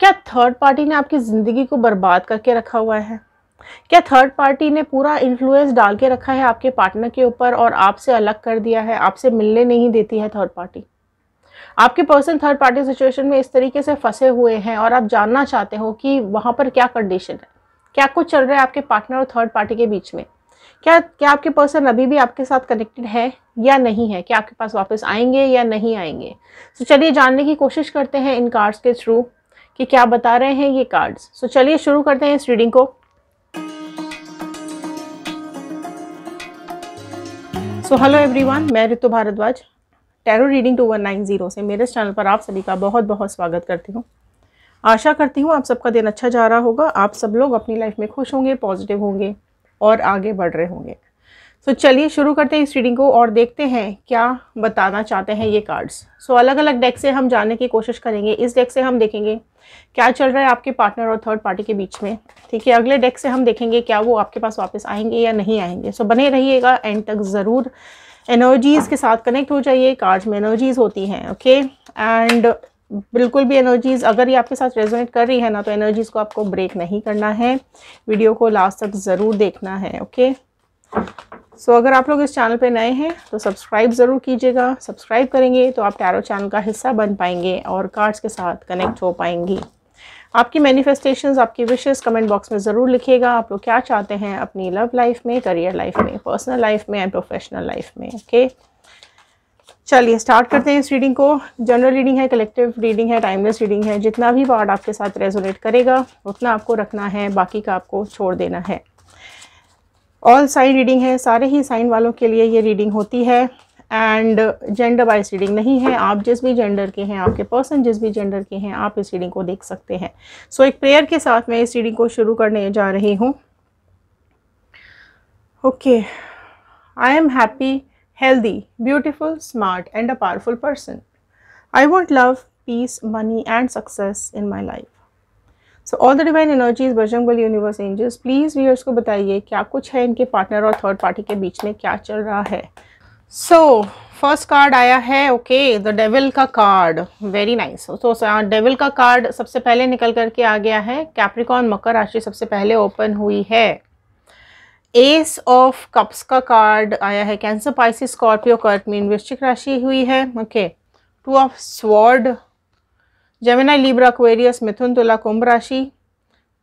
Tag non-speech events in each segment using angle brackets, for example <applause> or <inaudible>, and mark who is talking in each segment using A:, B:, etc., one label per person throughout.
A: क्या third party ने आपकी ज़िंदगी को बर्बाद करके रखा हुआ है? क्या थर्ड पार्टी ने पूरा इन्फ्लुएंस डाल के रखा है आपके पार्टनर के ऊपर और आपसे अलग कर दिया है आपसे मिलने नहीं देती है थर्ड पार्टी आपके पर्सन थर्ड पार्टी सिचुएशन में इस तरीके से फंसे हुए हैं और आप जानना चाहते हो कि वहाँ पर क्या कंडीशन है? क्या कुछ चल रहा है आपके पार्टनर और थर्ड पार्टी के बीच में? क्या क्या आपके पर्सन अभी भी आपके साथ कनेक्टेड है या नहीं है? क्या आपके पास वापस आएँगे या नहीं आएँगे? तो so, चलिए जानने की कोशिश करते हैं इन कार्ड्स के थ्रू कि क्या बता रहे हैं ये कार्ड्स सो चलिए शुरू करते हैं इस रीडिंग को. सो हेलो एवरीवन मैं Ritu Bhardwaj tarot reading two one nine zero से मेरे चैनल पर आप सभी का बहुत बहुत स्वागत करती हूँ. आशा करती हूँ आप सबका दिन अच्छा जा रहा होगा. आप सब लोग अपनी लाइफ में खुश होंगे पॉजिटिव होंगे और आगे बढ़ रहे होंगे. सो so, चलिए शुरू करते हैं इस रीडिंग को और देखते हैं क्या बताना चाहते हैं ये कार्ड्स सो so, अलग अलग डेक से हम जानने की कोशिश करेंगे. इस डेक से हम देखेंगे क्या चल रहा है आपके पार्टनर और थर्ड पार्टी के बीच में. ठीक है अगले डेक से हम देखेंगे क्या वो आपके पास वापस आएँगे या नहीं आएँगे. सो so, बने रहिएगा एंड तक ज़रूर. एनर्जीज़ के साथ कनेक्ट हो जाइए. कार्ड्स में एनर्जीज़ होती हैं ओके एंड बिल्कुल भी एनर्जीज़ अगर ये आपके साथ रेजोनेट कर रही है ना तो एनर्जीज़ को आपको ब्रेक नहीं करना है. वीडियो को लास्ट तक ज़रूर देखना है ओके सो so, अगर आप लोग इस चैनल पे नए हैं तो सब्सक्राइब ज़रूर कीजिएगा। सब्सक्राइब करेंगे तो आप टैरो चैनल का हिस्सा बन पाएँगे और कार्ड्स के साथ कनेक्ट हो पाएँगी। आपकी मैनिफेस्टेशंस आपकी विशेस कमेंट बॉक्स में ज़रूर लिखिएगा। आप लोग क्या चाहते हैं अपनी लव लाइफ में करियर लाइफ में पर्सनल लाइफ में एंड प्रोफेशनल लाइफ में ओके चलिए स्टार्ट करते हैं इस रीडिंग को। जनरल रीडिंग है कलेक्टिव रीडिंग है टाइमलेस रीडिंग है। जितना भी वार्ड आपके साथ रेजोनेट करेगा उतना आपको रखना है बाकी का आपको छोड़ देना है। ऑल साइन रीडिंग है सारे ही साइन वालों के लिए ये रीडिंग होती है। एंड जेंडर वाइज रीडिंग नहीं है आप जिस भी जेंडर के हैं आपके पर्सन जिस भी जेंडर के हैं आप इस रीडिंग को देख सकते हैं। सो so, एक प्रेयर के साथ मैं इस रीडिंग को शुरू करने जा रही हूँ। Okay I am happy healthy beautiful smart and a powerful person I want love peace money and success in my life so all the divine energies Bajrang universe angels please viewers को बताइए क्या कुछ है इनके partner और third party के बीच में क्या चल रहा है? सो फ़र्स्ट कार्ड आया है ओके द डेविल का कार्ड वेरी नाइस तो डेविल का कार्ड सबसे पहले निकल करके आ गया है. कैप्रिकॉन मकर राशि सबसे पहले ओपन हुई है. एस ऑफ़ कप्स का कार्ड आया है. कैंसर पाइसिस स्कॉर्पियो कर्ट मीन वृश्चिक राशि हुई है. Okay two of sword Gemini Libra Aquarius मिथुन तुला कुंभ राशि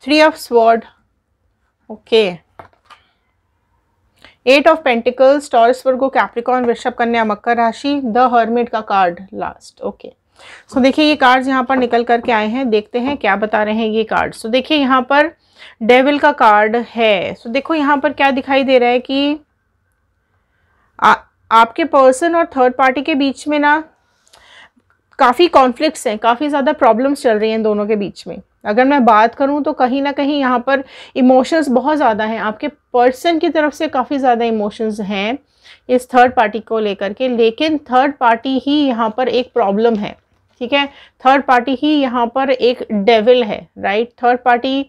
A: three of sword okay eight of pentacles Taurus Virgo Capricorn वृषभ कन्या मकर राशि द हर्मिट का कार्ड लास्ट ओके सो देखिए ये कार्ड्स यहाँ पर निकल करके आए हैं. देखते हैं क्या बता रहे हैं ये कार्ड सो so, देखिए यहाँ पर डेविल का कार्ड है. सो so, देखो यहाँ पर क्या दिखाई दे रहा है कि आ, आपके पर्सन और थर्ड पार्टी के बीच में ना काफ़ी कॉन्फ्लिक्ट्स हैं, काफ़ी ज़्यादा प्रॉब्लम्स चल रही हैं दोनों के बीच में। अगर मैं बात करूँ तो कहीं ना कहीं यहाँ पर इमोशंस बहुत ज़्यादा हैं। आपके पर्सन की तरफ़ से काफ़ी ज़्यादा इमोशंस हैं इस थर्ड पार्टी को लेकर के, लेकिन थर्ड पार्टी ही यहाँ पर एक प्रॉब्लम है, ठीक है? थर्ड पार्टी ही यहाँ पर एक डेविल है राइट थर्ड पार्टी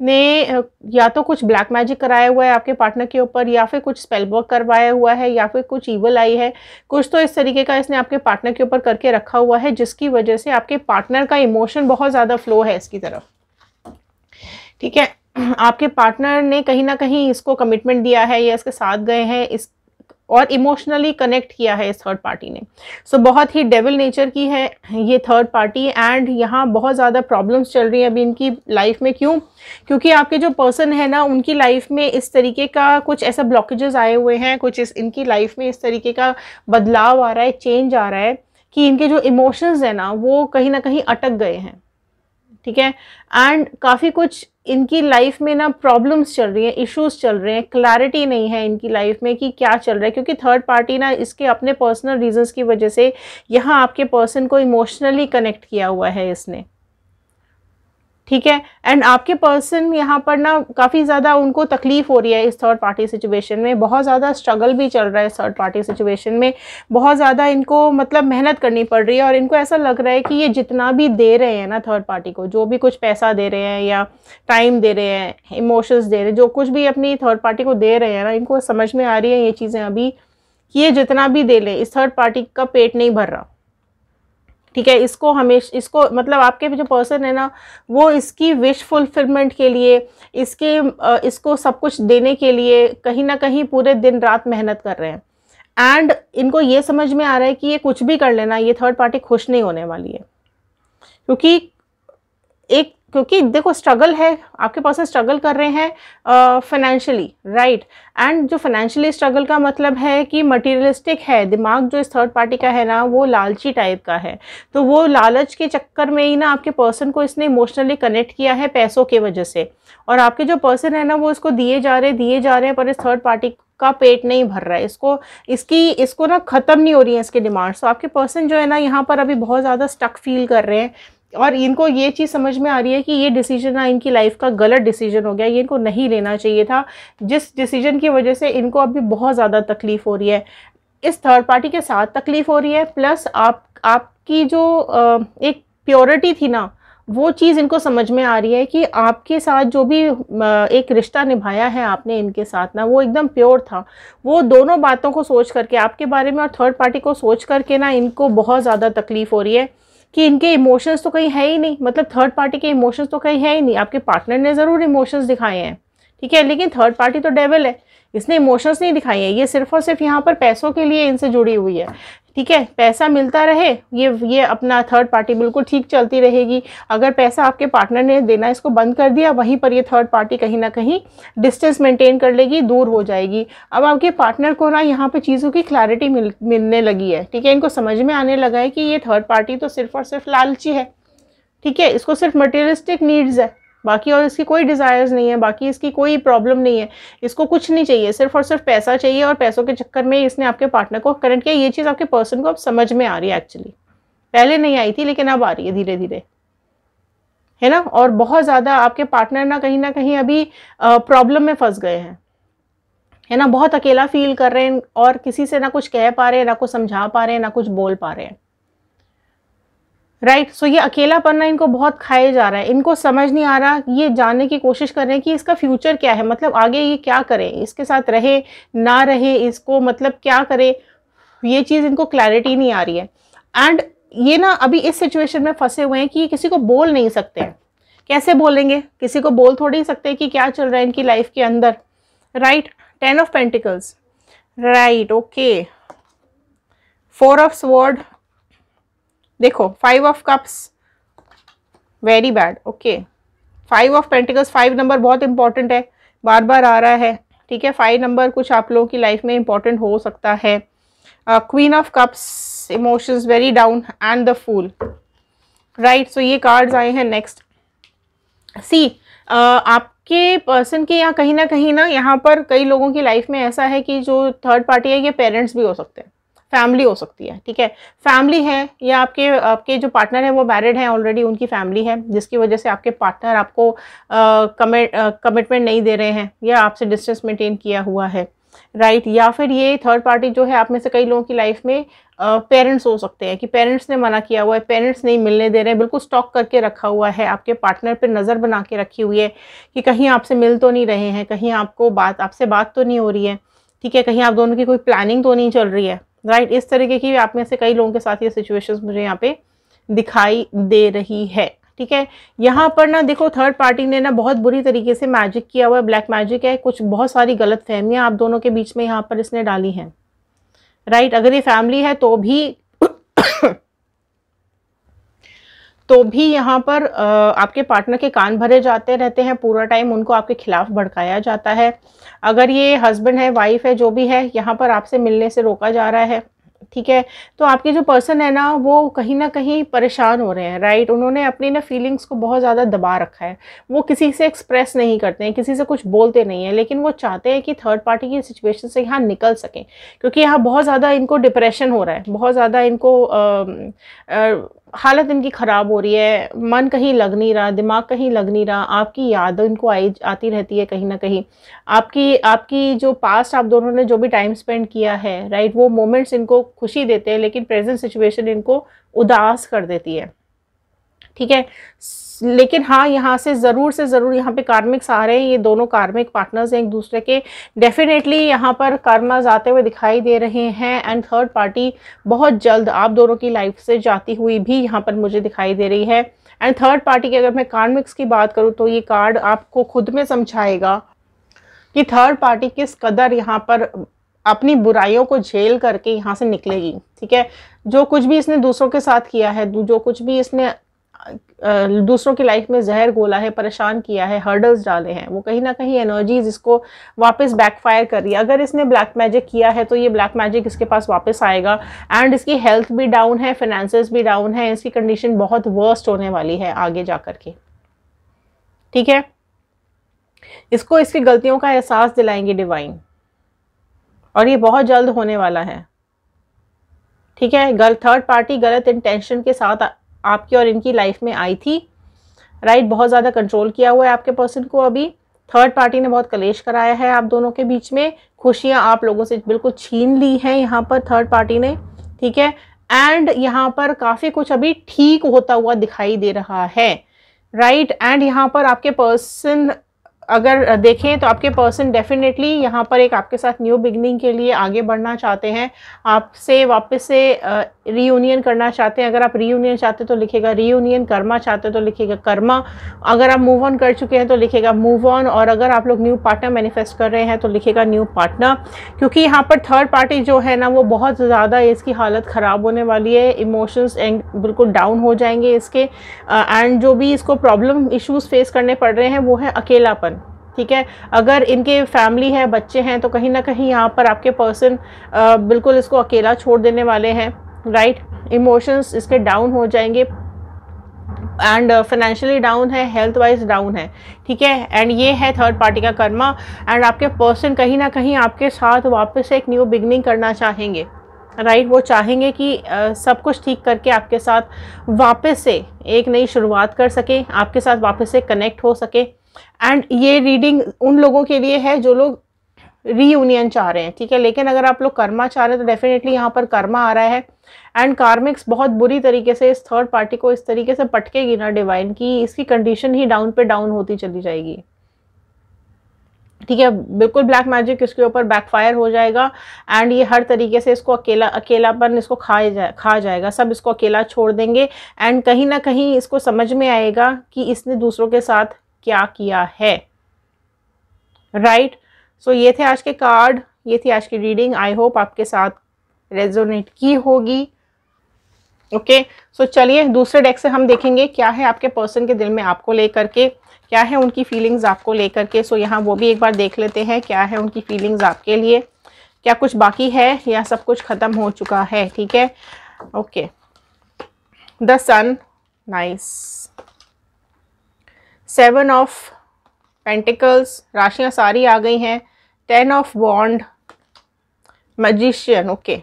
A: ने या तो कुछ ब्लैक मैजिक कराया हुआ है आपके पार्टनर के ऊपर, या फिर कुछ स्पेल वर्क करवाया हुआ है, या फिर कुछ ईवल आई है, कुछ तो इस तरीके का इसने आपके पार्टनर के ऊपर करके रखा हुआ है, जिसकी वजह से आपके पार्टनर का इमोशन बहुत ज़्यादा फ्लो है इसकी तरफ़। ठीक है? <clears throat> आपके पार्टनर ने कहीं ना कहीं इसको कमिटमेंट दिया है, या इसके साथ गए हैं, इस और इमोशनली कनेक्ट किया है इस थर्ड पार्टी ने। सो so, बहुत ही डेविल नेचर की है ये थर्ड पार्टी एंड यहाँ बहुत ज़्यादा प्रॉब्लम्स चल रही हैं अभी इनकी लाइफ में। क्यों? क्योंकि आपके जो पर्सन है ना उनकी लाइफ में इस तरीके का कुछ ऐसा ब्लॉकेजेस आए हुए हैं कुछ इस इनकी लाइफ में इस तरीके का बदलाव आ रहा है चेंज आ रहा है कि इनके जो इमोशंस हैं ना वो कहीं ना कहीं अटक गए हैं। ठीक है? एंड काफ़ी कुछ इनकी लाइफ में ना प्रॉब्लम्स चल रही हैं इश्यूज़ चल रहे हैं क्लैरिटी नहीं है इनकी लाइफ में कि क्या चल रहा है, क्योंकि थर्ड पार्टी ना इसके अपने पर्सनल रीजंस की वजह से यहाँ आपके पर्सन को इमोशनली कनेक्ट किया हुआ है इसने। ठीक है? एंड आपके पर्सन यहाँ पर ना काफ़ी ज़्यादा उनको तकलीफ़ हो रही है इस थर्ड पार्टी सिचुएशन में। बहुत ज़्यादा स्ट्रगल भी चल रहा है इस थर्ड पार्टी सिचुएशन में। बहुत ज़्यादा इनको मतलब मेहनत करनी पड़ रही है और इनको ऐसा लग रहा है कि ये जितना भी दे रहे हैं ना थर्ड पार्टी को, जो भी कुछ पैसा दे रहे हैं या टाइम दे रहे हैं इमोशंस दे रहे हैं, जो कुछ भी अपनी थर्ड पार्टी को दे रहे हैं ना, इनको समझ में आ रही है ये चीज़ें अभी कि ये जितना भी दे लें, इस थर्ड पार्टी का पेट नहीं भर रहा। ठीक है, इसको हमेशा, इसको मतलब आपके जो पर्सन है ना, वो इसकी विश फुलफिलमेंट के लिए, इसके इसको सब कुछ देने के लिए कहीं ना कहीं पूरे दिन रात मेहनत कर रहे हैं। एंड इनको ये समझ में आ रहा है कि ये कुछ भी कर लेना, ये थर्ड पार्टी खुश नहीं होने वाली है। क्योंकि एक क्योंकि देखो स्ट्रगल है, आपके पास स्ट्रगल कर रहे हैं फाइनेंशियली राइट एंड जो फाइनेंशियली स्ट्रगल का मतलब है कि मटेरियलिस्टिक है, दिमाग जो इस थर्ड पार्टी का है ना, वो लालची टाइप का है। तो वो लालच के चक्कर में ही ना आपके पर्सन को इसने इमोशनली कनेक्ट किया है पैसों के वजह से। और आपके जो पर्सन है ना, वो इसको दिए जा रहे, दिए जा रहे हैं, पर इस थर्ड पार्टी का पेट नहीं भर रहा है। इसको, इसकी, इसको ना ख़त्म नहीं हो रही है इसके डिमांड्स तो आपके पर्सन जो है ना, यहाँ पर अभी बहुत ज़्यादा स्टक फील कर रहे हैं। और इनको ये चीज़ समझ में आ रही है कि ये डिसीज़न ना इनकी लाइफ का गलत डिसीज़न हो गया, ये इनको नहीं लेना चाहिए था। जिस डिसीज़न की वजह से इनको अभी बहुत ज़्यादा तकलीफ़ हो रही है, इस थर्ड पार्टी के साथ तकलीफ़ हो रही है प्लस आप, आपकी जो एक प्योरिटी थी ना, वो चीज़ इनको समझ में आ रही है कि आपके साथ जो भी एक रिश्ता निभाया है आपने इनके साथ ना, वो एकदम प्योर था। वो दोनों बातों को सोच करके, आपके बारे में और थर्ड पार्टी को सोच करके ना इनको बहुत ज़्यादा तकलीफ़ हो रही है। कि इनके इमोशंस तो कहीं है ही नहीं। मतलब थर्ड पार्टी के इमोशंस तो कहीं है ही नहीं। आपके पार्टनर ने ज़रूर इमोशंस दिखाए हैं। ठीक है? लेकिन थर्ड पार्टी तो डेवल है। इसने इमोशंस नहीं दिखाई है। ये सिर्फ़ और सिर्फ़ यहाँ पर पैसों के लिए इनसे जुड़ी हुई है। ठीक है? पैसा मिलता रहे, ये ये अपना थर्ड पार्टी बिल्कुल ठीक चलती रहेगी। अगर पैसा आपके पार्टनर ने देना, इसको बंद कर दिया, वहीं पर ये थर्ड पार्टी कहीं ना कहीं डिस्टेंस मेंटेन कर लेगी, दूर हो जाएगी। अब आपके पार्टनर को ना यहाँ पे चीज़ों की क्लैरिटी मिल, मिलने लगी है। ठीक है? इनको समझ में आने लगा है कि ये थर्ड पार्टी तो सिर्फ़ और सिर्फ़ लालची है। ठीक है? इसको सिर्फ़ मटेरियलिस्टिक नीड्स है। बाकी और इसकी कोई डिज़ायर्स नहीं है, बाकी इसकी कोई प्रॉब्लम नहीं है। इसको कुछ नहीं चाहिए, सिर्फ़ और सिर्फ़ पैसा चाहिए और पैसों के चक्कर में इसने आपके पार्टनर को करंट किया। ये चीज़ आपके पर्सन को अब समझ में आ रही है एक्चुअली पहले नहीं आई थी, लेकिन अब आ रही है धीरे धीरे है ना? और बहुत ज़्यादा आपके पार्टनर ना कहीं ना कहीं अभी प्रॉब्लम में फंस गए हैं। है ना? बहुत अकेला फील कर रहे हैं और किसी से ना कुछ कह पा रहे हैं, ना कुछ समझा पा रहे हैं, ना कुछ बोल पा रहे हैं। राइट सो ये अकेलापन ना इनको बहुत खाए जा रहा है। इनको समझ नहीं आ रहा, ये जानने की कोशिश कर रहे हैं कि इसका फ्यूचर क्या है? मतलब आगे ये क्या करें? इसके साथ रहे, ना रहे, इसको मतलब क्या करें? ये चीज़ इनको क्लैरिटी नहीं आ रही है। एंड ये ना अभी इस सिचुएशन में फंसे हुए हैं कि ये किसी को बोल नहीं सकते हैं। कैसे बोलेंगे? किसी को बोल थोड़ी सकते कि क्या चल रहा है इनकी लाइफ के अंदर। Right ten of pentacles right okay four of sword देखो five of cups very bad okay five of pentacles five number बहुत इंपॉर्टेंट है। बार बार आ रहा है ठीक है? फाइव नंबर कुछ आप लोगों की लाइफ में इंपॉर्टेंट हो सकता है। Queen of cups emotions very down and the fool right so ये कार्ड्स आए हैं नेक्स्ट सी uh, आपके पर्सन के यहाँ कहीं ना कहीं ना यहाँ पर कई लोगों की लाइफ में ऐसा है कि जो थर्ड पार्टी है ये पेरेंट्स भी हो सकते हैं। फैमिली हो सकती है, ठीक है फैमिली है या आपके आपके जो पार्टनर है वो मैरिड हैं ऑलरेडी उनकी फैमिली है, जिसकी वजह से आपके पार्टनर आपको कमिटमेंट नहीं दे रहे हैं या आपसे डिस्टेंस मेंटेन किया हुआ है राइट right? या फिर ये थर्ड पार्टी जो है आप में से कई लोगों की लाइफ में पेरेंट्स हो सकते हैं कि पेरेंट्स ने मना किया हुआ है पेरेंट्स नहीं मिलने दे रहे हैं, बिल्कुल स्टॉक करके रखा हुआ है, आपके पार्टनर पर नज़र बना के रखी हुई है कि कहीं आपसे मिल तो नहीं रहे हैं, कहीं आपको बात, आपसे बात तो नहीं हो रही है, ठीक है कहीं आप दोनों की कोई प्लानिंग तो नहीं चल रही है राइट इस तरीके की आप में से कई लोगों के साथ ये सिचुएशंस मुझे यहाँ पे दिखाई दे रही है। ठीक है? यहाँ पर ना देखो थर्ड पार्टी ने ना बहुत बुरी तरीके से मैजिक किया हुआ है। ब्लैक मैजिक है। कुछ बहुत सारी गलत फहमियाँ आप दोनों के बीच में यहाँ पर इसने डाली हैं। राइट अगर ये फैमिली है तो भी तो भी यहाँ पर आपके पार्टनर के कान भरे जाते रहते हैं पूरा टाइम उनको आपके खिलाफ भड़काया जाता है। अगर ये हस्बैंड है वाइफ है जो भी है यहाँ पर आपसे मिलने से रोका जा रहा है ठीक है? तो आपके जो पर्सन है ना वो कहीं ना कहीं परेशान हो रहे हैं राइट उन्होंने अपनी ना फीलिंग्स को बहुत ज़्यादा दबा रखा है। वो किसी से एक्सप्रेस नहीं करते हैं किसी से कुछ बोलते नहीं हैं लेकिन वो चाहते हैं कि थर्ड पार्टी की सिचुएशन से यहाँ निकल सकें क्योंकि यहाँ बहुत ज़्यादा इनको डिप्रेशन हो रहा है बहुत ज़्यादा इनको आ, आ, हालत इनकी ख़राब हो रही है, मन कहीं लग नहीं रहा, दिमाग कहीं लग नहीं रहा, आपकी याद इनको आई, आती रहती है कहीं ना कहीं। आपकी आपकी जो पास्ट आप दोनों ने जो भी टाइम स्पेंड किया है राइट वो मोमेंट्स इनको खुशी देते हैं, लेकिन प्रेजेंट सिचुएशन इनको उदास कर देती है। ठीक है? लेकिन हाँ यहाँ से ज़रूर से ज़रूर यहाँ पे कार्मिक्स आ रहे हैं। ये दोनों कार्मिक पार्टनर्स हैं, एक दूसरे के डेफिनेटली यहाँ पर कर्मस आते हुए दिखाई दे रहे हैं एंड थर्ड पार्टी बहुत जल्द आप दोनों की लाइफ से जाती हुई भी यहाँ पर मुझे दिखाई दे रही है। एंड थर्ड पार्टी की अगर मैं कार्मिक्स की बात करूँ तो ये कार्ड आपको खुद में समझाएगा कि थर्ड पार्टी किस कदर यहाँ पर अपनी बुराइयों को झेल करके यहाँ से निकलेगी, ठीक है? जो कुछ भी इसने दूसरों के साथ किया है जो कुछ भी इसने दूसरों की लाइफ में जहर गोला है, परेशान किया है हर्डल्स डाले हैं, वो कहीं ना कहीं एनर्जीज इसको वापस बैकफायर कर रही है। अगर इसने ब्लैक मैजिक किया है तो ये ब्लैक मैजिक इसके पास वापस आएगा। एंड इसकी हेल्थ भी डाउन है फाइनेंसेस भी डाउन है, इसकी कंडीशन बहुत वर्स्ट होने वाली है आगे जा के। ठीक है? इसको इसकी गलतियों का एहसास दिलाएँगे डिवाइन और ये बहुत जल्द होने वाला है। ठीक है? गल थर्ड पार्टी गलत इंटेंशन के साथ आपकी और इनकी लाइफ में आई थी। राइट बहुत ज़्यादा कंट्रोल किया हुआ है आपके पर्सन को अभी। थर्ड पार्टी ने बहुत कलेश कराया है आप दोनों के बीच में। खुशियाँ आप लोगों से बिल्कुल छीन ली हैं यहाँ पर थर्ड पार्टी ने। ठीक है? एंड यहाँ पर काफ़ी कुछ अभी ठीक होता हुआ दिखाई दे रहा है। Right right? एंड यहाँ पर आपके पर्सन अगर देखें तो आपके पर्सन डेफिनेटली यहाँ पर एक आपके साथ न्यू बिगनिंग के लिए आगे बढ़ना चाहते हैं। आपसे वापस से रीयूनियन करना चाहते हैं। अगर आप रीयूनियन चाहते हैं तो लिखेगा रीयूनियन कर्मा चाहते हैं तो लिखेगा कर्मा अगर आप मूव ऑन कर चुके हैं तो लिखेगा मूव ऑन और अगर आप लोग न्यू पार्टनर मैनिफेस्ट कर रहे हैं तो लिखेगा न्यू पार्टनर क्योंकि यहाँ पर थर्ड पार्टी जो है ना, वो बहुत ज़्यादा इसकी हालत ख़राब होने वाली है। इमोशंस बिल्कुल डाउन हो जाएँगे इसके। एंड जो भी इसको प्रॉब्लम इश्यूज़ फेस करने पड़ रहे हैं, वो है अकेलापन। ठीक है? अगर इनके फैमिली है बच्चे हैं तो कहीं ना कहीं यहाँ पर आपके पर्सन बिल्कुल इसको अकेला छोड़ देने वाले हैं राइट इमोशंस इसके डाउन हो जाएँगे एंड फाइनेंशियली डाउन है हेल्थ वाइज डाउन है ठीक है? एंड ये है थर्ड पार्टी का कर्मा एंड आपके पर्सन कहीं ना कहीं आपके साथ वापस एक न्यू बिगनिंग करना चाहेंगे राइट right? वो चाहेंगे कि uh, सब कुछ ठीक करके आपके साथ वापस से एक नई शुरुआत कर सके आपके साथ वापस से कनेक्ट हो सके एंड ये रीडिंग उन लोगों के लिए है जो लोग रीयूनियन चाह रहे हैं, ठीक है? लेकिन अगर आप लोग कर्मा चाह रहे हैं तो डेफिनेटली यहाँ पर कर्मा आ रहा है। एंड कार्मिक्स बहुत बुरी तरीके से इस थर्ड पार्टी को इस तरीके से पटकेगी ना डिवाइन की इसकी कंडीशन ही डाउन पे डाउन होती चली जाएगी। ठीक है? बिल्कुल ब्लैक मैजिक इसके ऊपर बैकफायर हो जाएगा। एंड ये हर तरीके से इसको अकेला, अकेलापन इसको खाए जा, खा जाएगा। सब इसको अकेला छोड़ देंगे। एंड कहीं ना कहीं इसको समझ में आएगा कि इसने दूसरों के साथ क्या किया है? Right right? सो so, ये थे आज के कार्ड ये थी आज की रीडिंग आई होप आपके साथ रेजोनेट की होगी. ओके सो चलिए दूसरे डेक से हम देखेंगे क्या है आपके पर्सन के दिल में आपको लेकर के क्या है उनकी फीलिंग्स आपको लेकर के. सो so यहाँ वो भी एक बार देख लेते हैं क्या है उनकी फीलिंग्स आपके लिए. क्या कुछ बाकी है या सब कुछ ख़त्म हो चुका है? ठीक है? Okay the sun nice seven of pentacles, राशियाँ सारी आ गई हैं। Ten of bond magician okay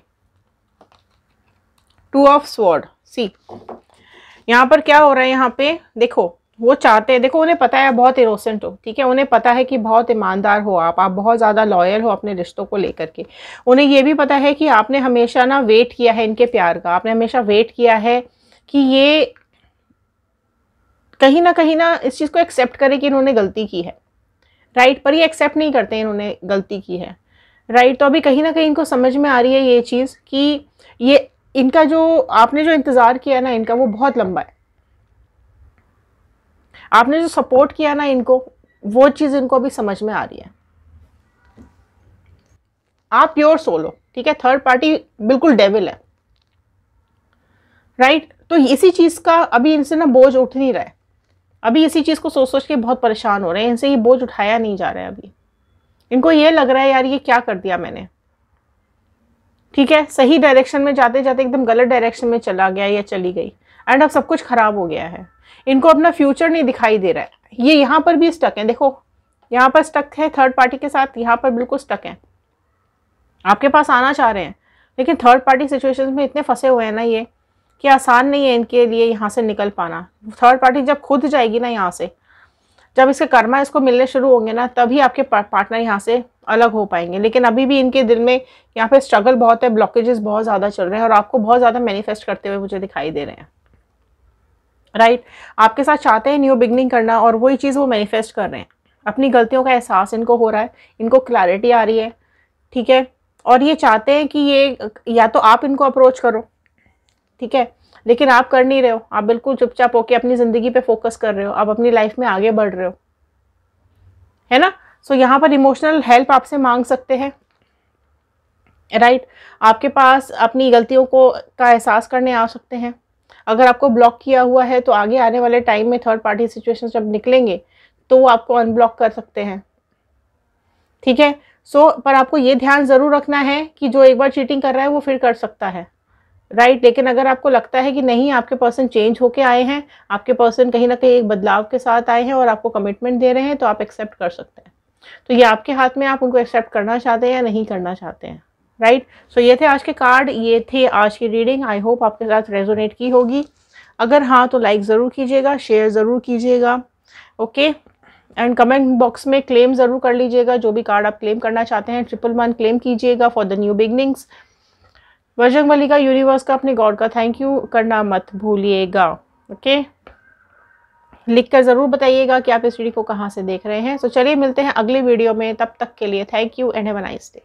A: two of sword, सी। यहाँ पर क्या हो रहा है यहाँ पे? देखो, वो चाहते हैं, देखो, उन्हें पता है बहुत इनोसेंट हो, ठीक है? उन्हें पता है कि बहुत ईमानदार हो आप आप बहुत ज़्यादा लॉयल हो अपने रिश्तों को लेकर के। उन्हें ये भी पता है कि आपने हमेशा ना वेट किया है इनके प्यार का, आपने हमेशा वेट किया है कि ये कहीं ना कहीं ना इस चीज़ को एक्सेप्ट करे कि इन्होंने गलती की है। राइट पर ये एक्सेप्ट नहीं करते इन्होंने गलती की है। राइट तो अभी कहीं ना कहीं इनको समझ में आ रही है ये चीज़ कि ये इनका जो आपने जो इंतज़ार किया ना इनका वो बहुत लंबा है। आपने जो सपोर्ट किया ना इनको, वो चीज़ इनको अभी समझ में आ रही है। आप प्योर सोलो ठीक है? थर्ड पार्टी बिल्कुल डेविल है। राइट तो इसी चीज़ का अभी इनसे ना बोझ उठ नहीं रहा है। अभी इसी चीज़ को सोच सोच के बहुत परेशान हो रहे हैं, इनसे ये बोझ उठाया नहीं जा रहा है अभी। इनको ये लग रहा है यार, ये क्या कर दिया मैंने? ठीक है, सही डायरेक्शन में जाते जाते एकदम गलत डायरेक्शन में चला गया, या चली गई एंड अब सब कुछ खराब हो गया है। इनको अपना फ्यूचर नहीं दिखाई दे रहा है। ये यहाँ पर भी स्टक है, देखो, यहाँ पर स्टक है थर्ड पार्टी के साथ, यहाँ पर बिल्कुल स्टक है। आपके पास आना चाह रहे हैं, लेकिन थर्ड पार्टी सिचुएशन में इतने फंसे हुए हैं ना ये। कि आसान नहीं है इनके लिए यहाँ से निकल पाना। थर्ड पार्टी जब खुद जाएगी ना यहाँ से, जब इसके कर्मा इसको मिलने शुरू होंगे ना, तभी आपके पार्टनर यहाँ से अलग हो पाएँगे। लेकिन अभी भी इनके दिल में यहाँ पे स्ट्रगल बहुत है ब्लॉकेजेस बहुत ज़्यादा चल रहे हैं और आपको बहुत ज़्यादा मैनिफेस्ट करते हुए मुझे दिखाई दे रहे हैं। Right right? आपके साथ चाहते हैं न्यू बिगनिंग करना और वही चीज़ वो मैनिफेस्ट कर रहे हैं। अपनी गलतियों का एहसास इनको हो रहा है, इनको क्लैरिटी आ रही है, ठीक है? और ये चाहते हैं कि ये, या तो आप इनको अप्रोच करो ठीक है? लेकिन आप कर नहीं रहे हो। आप बिल्कुल चुपचाप होके अपनी ज़िंदगी पे फोकस कर रहे हो। आप अपनी लाइफ में आगे बढ़ रहे हो। है ना? सो so, यहाँ पर इमोशनल हेल्प आपसे मांग सकते हैं। Right right? आपके पास अपनी गलतियों को का एहसास करने आ सकते हैं। अगर आपको ब्लॉक किया हुआ है तो आगे आने वाले टाइम में थर्ड पार्टी सिचुएशन जब निकलेंगे तो वो आपको अनब्लॉक कर सकते हैं। ठीक है? सो so, पर आपको ये ध्यान ज़रूर रखना है कि जो एक बार चीटिंग कर रहा है वो फिर कर सकता है। Right right? लेकिन अगर आपको लगता है कि नहीं आपके पर्सन चेंज होके आए हैं आपके पर्सन कहीं ना कहीं एक बदलाव के साथ आए हैं और आपको कमिटमेंट दे रहे हैं तो आप एक्सेप्ट कर सकते हैं। तो ये आपके हाथ में आप उनको एक्सेप्ट करना चाहते हैं या नहीं करना चाहते हैं? Right right? सो so, ये थे आज के कार्ड ये थे आज की रीडिंग आई होप आपके साथ रेजोनेट की होगी। अगर हाँ तो लाइक ज़रूर कीजिएगा शेयर ज़रूर कीजिएगा ओके एंड कमेंट बॉक्स में क्लेम ज़रूर कर लीजिएगा। जो भी कार्ड आप क्लेम करना चाहते हैं ट्रिपल वन क्लेम कीजिएगा for the new beginnings Bajrang Bali का यूनिवर्स का अपने गॉड का थैंक यू करना मत भूलिएगा ओके लिख कर ज़रूर बताइएगा कि आप इस वीडियो को कहाँ से देख रहे हैं। सो so, चलिए मिलते हैं अगले वीडियो में तब तक के लिए thank you and have nice day